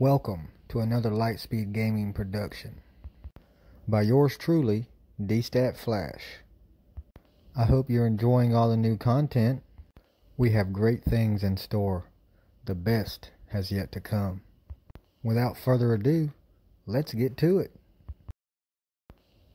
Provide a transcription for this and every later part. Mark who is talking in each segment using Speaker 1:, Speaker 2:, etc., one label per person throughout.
Speaker 1: Welcome to another Lightspeed Gaming production by yours truly, DStat Flash. I hope you're enjoying all the new content. We have great things in store. The best has yet to come. Without further ado, let's get to it.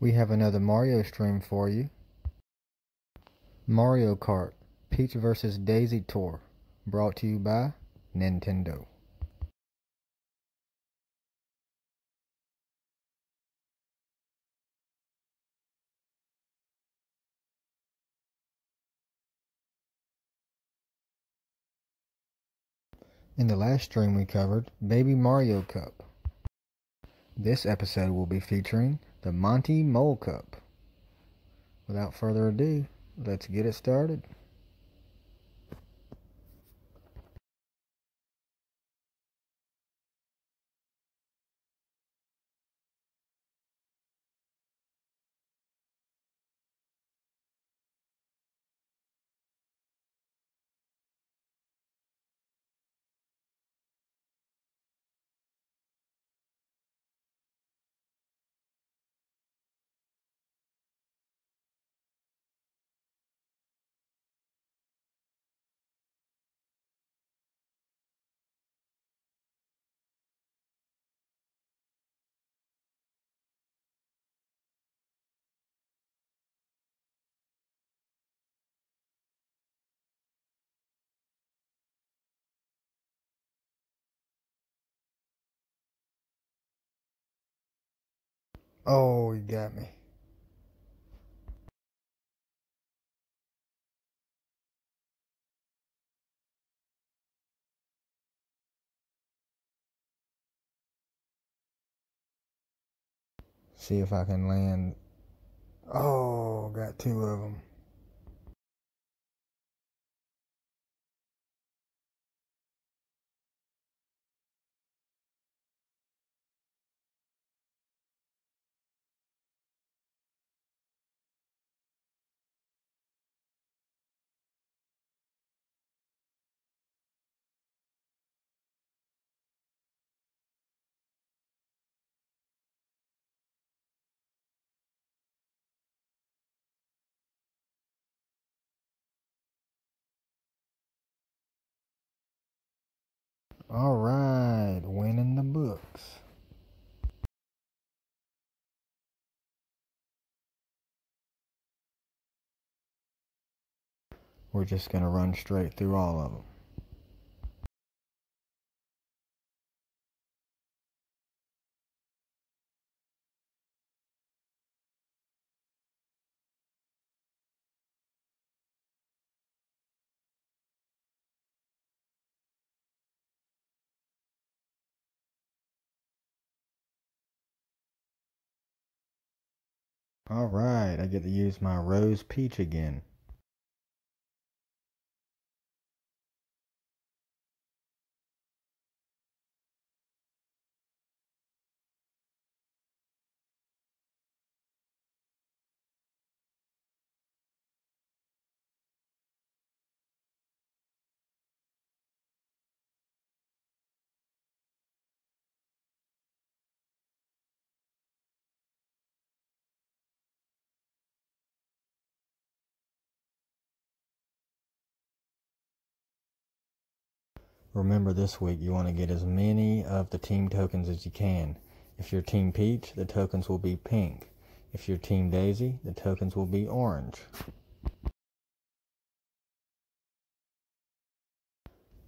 Speaker 1: We have another Mario stream for you. Mario Kart Peach vs. Daisy Tour, brought to you by Nintendo. In the last stream we covered Baby Mario Cup. This episode will be featuring the Monty Mole Cup. Without further ado, let's get it started. Oh, you got me. See if I can land. Oh, got two of them. All right, winning the books. We're just going to run straight through all of them. Alright, I get to use my Rose Peach again. Remember this week you want to get as many of the team tokens as you can. If you're Team Peach, the tokens will be pink. If you're Team Daisy, the tokens will be orange.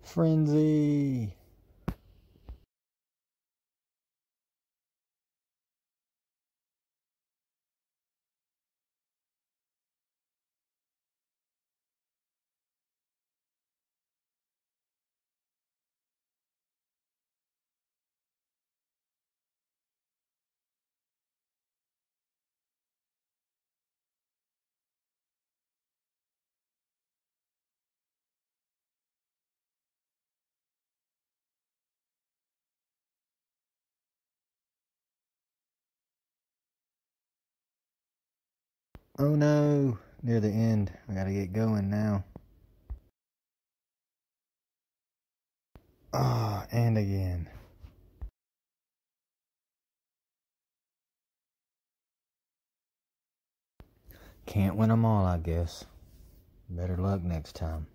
Speaker 1: Frenzy! Oh no, near the end. I gotta get going now. Ah, oh, and again. Can't win them all, I guess. Better luck next time.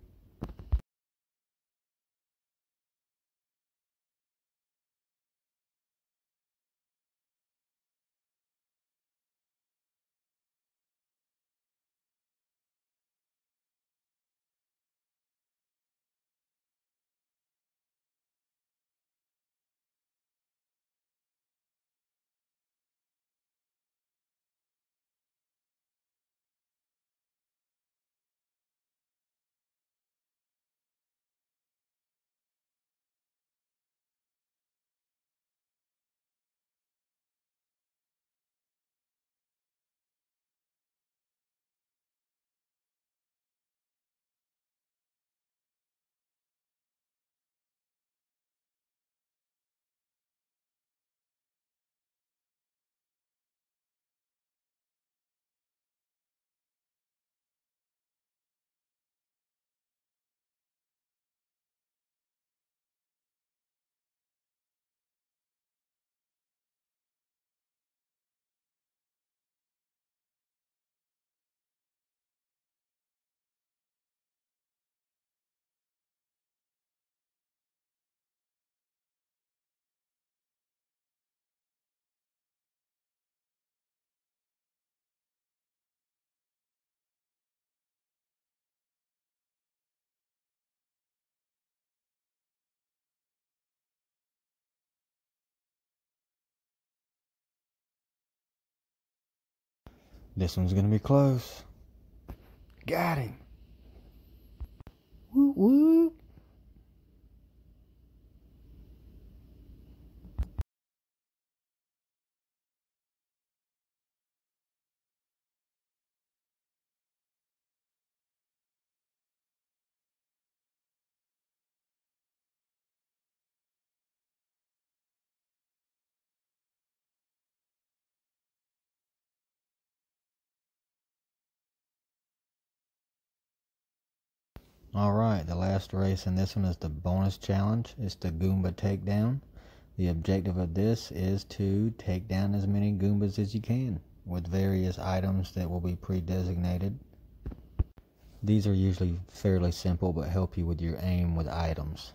Speaker 1: This one's gonna be close. Got him. Whoop whoop. Alright, the last race in this one is the bonus challenge. It's the Goomba takedown. The objective of this is to take down as many Goombas as you can with various items that will be pre-designated. These are usually fairly simple but help you with your aim with items.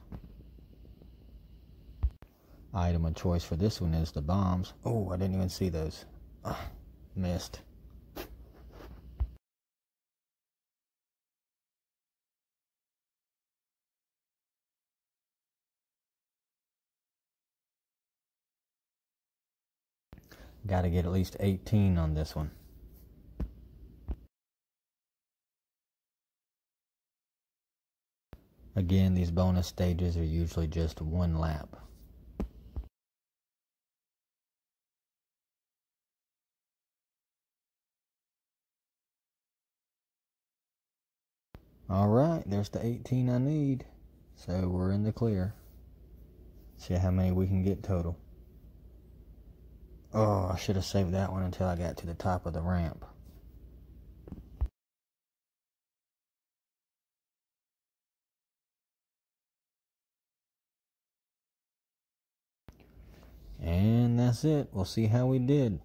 Speaker 1: Item of choice for this one is the bombs. Oh, I didn't even see those. Ugh, missed. Got to get at least 18 on this one. Again, these bonus stages are usually just one lap. Alright, there's the 18 I need. So we're in the clear. See how many we can get total. Oh, I should have saved that one until I got to the top of the ramp. And that's it. We'll see how we did.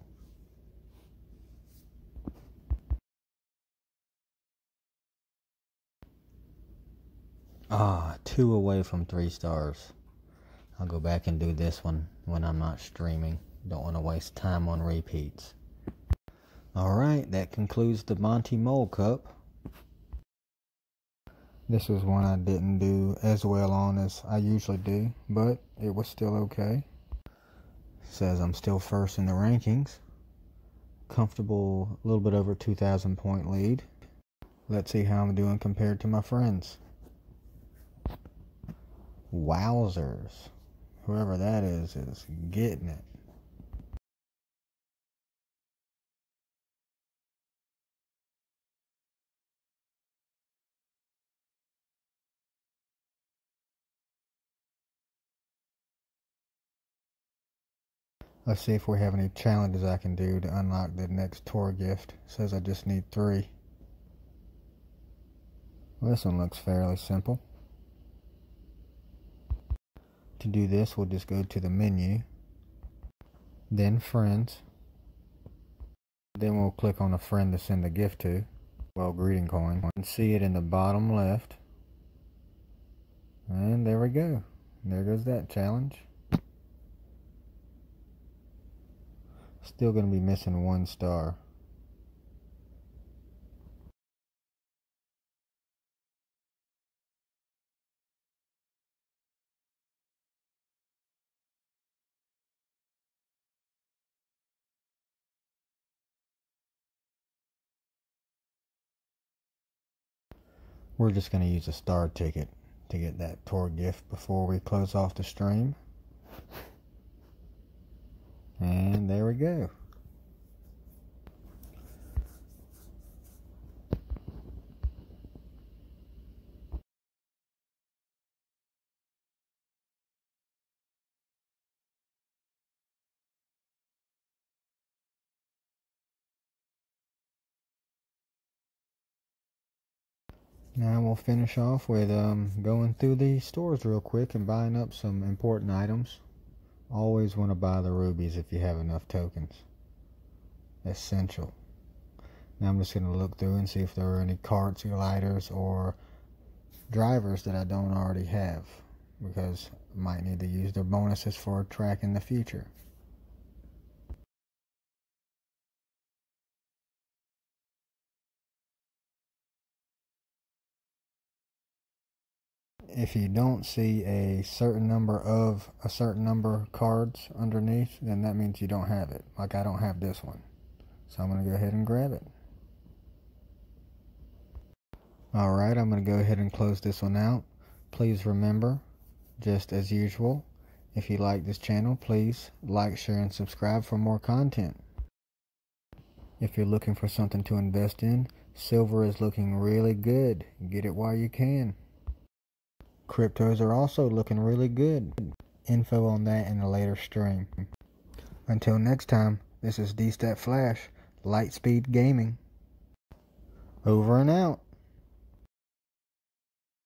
Speaker 1: Ah, two away from three stars. I'll go back and do this one when I'm not streaming. Don't want to waste time on repeats. Alright, that concludes the Monty Mole Cup. This was one I didn't do as well on as I usually do, but it was still okay. Says I'm still first in the rankings. Comfortable, a little bit over 2,000 point lead. Let's see how I'm doing compared to my friends. Wowzers. Whoever that is, is getting it. Let's see if we have any challenges I can do to unlock the next tour gift. It says I just need three. Well, this one looks fairly simple. To do this, we'll just go to the menu, then friends, then we'll click on a friend to send a gift to. well greeting coin. You can see it in the bottom left. And there we go. There goes that challenge. Still going to be missing one star. We're just going to use a star ticket to get that tour gift before we close off the stream. And there we go. Now we'll finish off with um, going through the stores real quick and buying up some important items. Always want to buy the rubies if you have enough tokens. Essential. Now I'm just going to look through and see if there are any karts, gliders, or drivers that I don't already have. Because I might need to use their bonuses for a track in the future. If you don't see a certain number of a certain number of cards underneath, then that means you don't have it. Like I don't have this one. So I'm going to go ahead and grab it. Alright, I'm going to go ahead and close this one out. Please remember, just as usual, if you like this channel, please like, share, and subscribe for more content. If you're looking for something to invest in, silver is looking really good. Get it while you can. Cryptos are also looking really good. Info on that in a later stream. Until next time, this is DStat Flash, Lightspeed Gaming. Over and out.